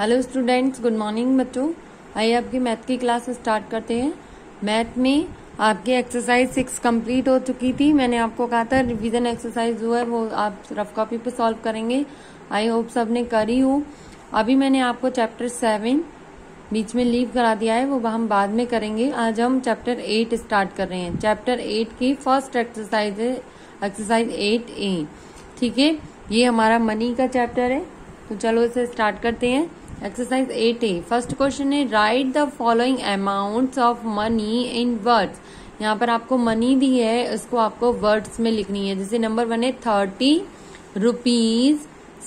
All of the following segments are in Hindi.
हेलो स्टूडेंट्स गुड मॉर्निंग बच्चों. आइए आपकी मैथ की क्लास स्टार्ट करते हैं. मैथ में आपकी एक्सरसाइज सिक्स कंप्लीट हो चुकी थी. मैंने आपको कहा था रिवीजन एक्सरसाइज जो है, वो आप रफ कॉपी पे सॉल्व करेंगे. आई होप सबने करी हो. अभी मैंने आपको चैप्टर सेवन बीच में लीव करा दिया है. वो हम बाद में करेंगे. आज हम चैप्टर एट स्टार्ट कर रहे हैं. चैप्टर एट की फ़र्स्ट एक्सरसाइज है एक्सरसाइज एट ए ठीक है? ये हमारा मनी का चैप्टर है. तो चलो इसे स्टार्ट करते हैं. Exercise eight A first question है write the following amount of money in words यहाँ पर आपको मनी दी है उसको आपको वर्ड्स में लिखनी है। जैसे नंबर वन है थर्टी रुपीज़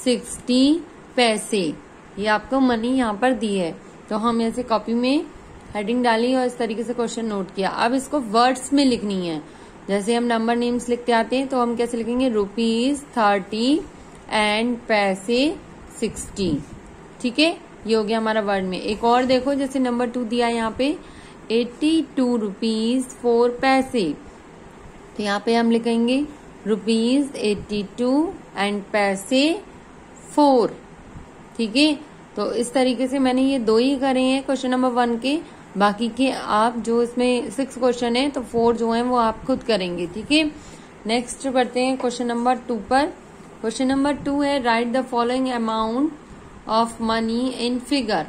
सिक्सटी पैसे ये आपको मनी यहाँ पर दी है। तो हम ऐसे कॉपी में हेडिंग डाली और इस तरीके से क्वेश्चन नोट किया। अब इसको वर्ड्स में लिखनी है। जैसे हम नंबर नेम्स लिखते आते हैं तो हम कैसे लिखेंगे? Rupees thirty and paise sixty ठीक है? ये हो गया हमारा वर्ड में। एक और देखो, जैसे नंबर टू दिया यहाँ पे। एट्टी टू रुपीज़ फोर पैसे। तो यहाँ पे हम लिखेंगे rupees eighty two and paise four ठीक है? तो इस तरीके से मैंने ये दो ही करे हैं क्वेश्चन नंबर वन के। बाकी के आप जो इसमें सिक्स क्वेश्चन है तो फोर जो है, वो आप खुद करेंगे। ठीक है? नेक्स्ट करते हैं क्वेश्चन नंबर टू पर। क्वेश्चन नंबर टू है write the following amount of money in figure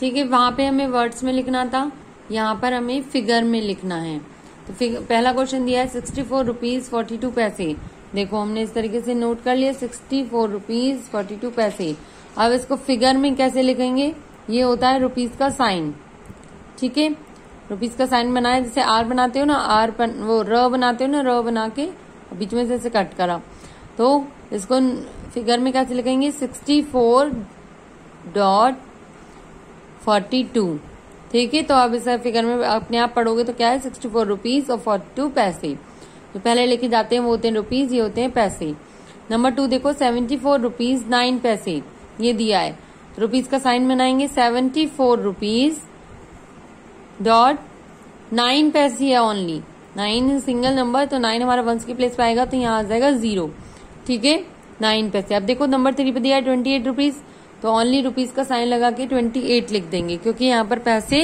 ठीक है वहाँ पे हमें वर्ड्स में लिखना था यहाँ पर हमें फिगर में लिखना है। तो पहला क्वेश्चन दिया है sixty four rupees forty two paise. देखो हमने इस तरीके से नोट कर लिया sixty four rupees forty two paise. अब इसको फिगर में कैसे लिखेंगे? ये होता है रुपीज़ का साइन ठीक है? रुपीज़ का साइन बनाया जैसे आर बनाते हो ना आर बन, वो र बनाते हो ना र बना के बीच में से ऐसे कट करा। तो इसको फिगर में कैसे लिखेंगे? Sixty four dot forty two ठीक है? तो अब इस फिगर में अपने आप पढ़ोगे तो क्या है? सिक्सटी फोर रुपीज़ और फोर्टी टू पैसे। जो पहले लेके जाते हैं, वो होते हैं रुपीज़ ये होते हैं पैसे। नंबर टू देखो seventy four rupees nine paise. ये दिया है। रुपीज़ का साइन बनाएँगे seventy four rupees dot nine paise है ओनली नाइन सिंगल नंबर तो नाइन हमारा वंस की प्लेस पे आएगा तो यहाँ आ जाएगा ज़ीरो ठीक है? नाइन पैसे अब देखो नंबर थ्री पे दिया है ट्वेंटी एट रुपीज़ तो ओनली रुपीज़ का साइन लगा के ट्वेंटी एट लिख देंगे, क्योंकि यहाँ पर पैसे